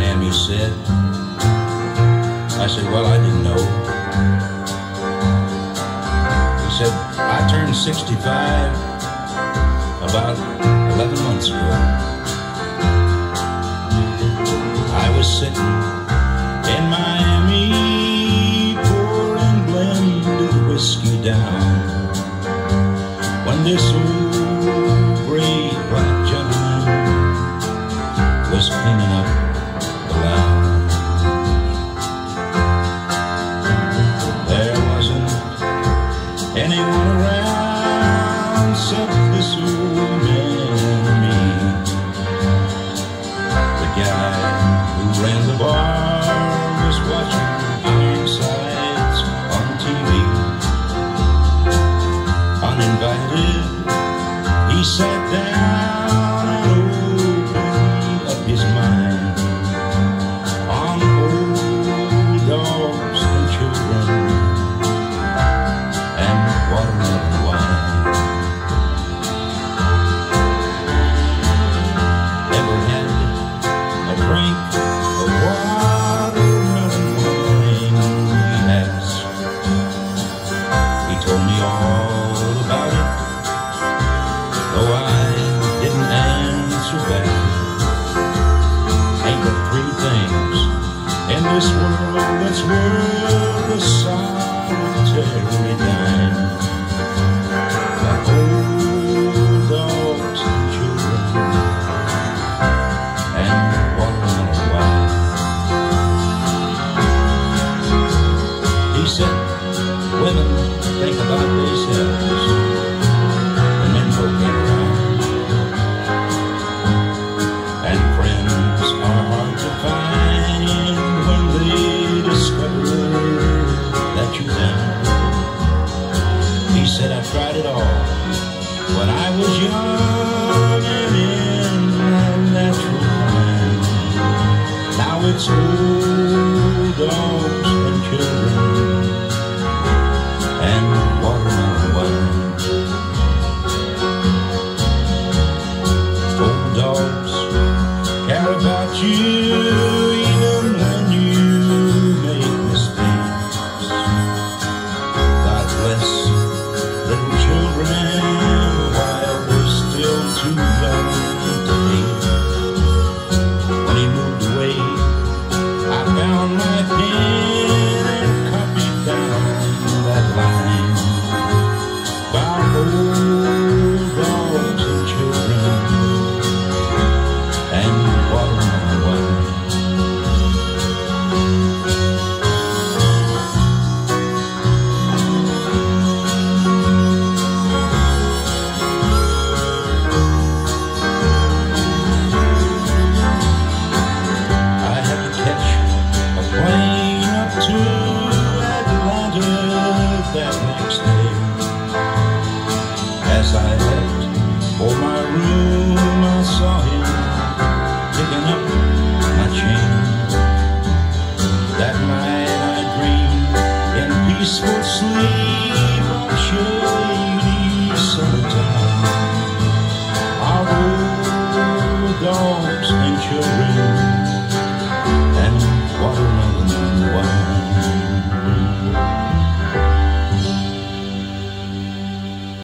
you I am, he said. I said, well, I didn't know. He said, I turned 65 about 11 months ago. I was sitting in Miami pouring blended whiskey down when this old except this old man and me. The guy who ran the bar was watching Ironsides on TV. Uninvited, he sat down this world that's worth a solitary dime. Old dogs and children and wine. He said, women think about themselves that you're. He said, I tried it all when I was young and in my natural mind. Now it's old dogs and children and watermelon wine. Old dogs care about you bless little children In sleep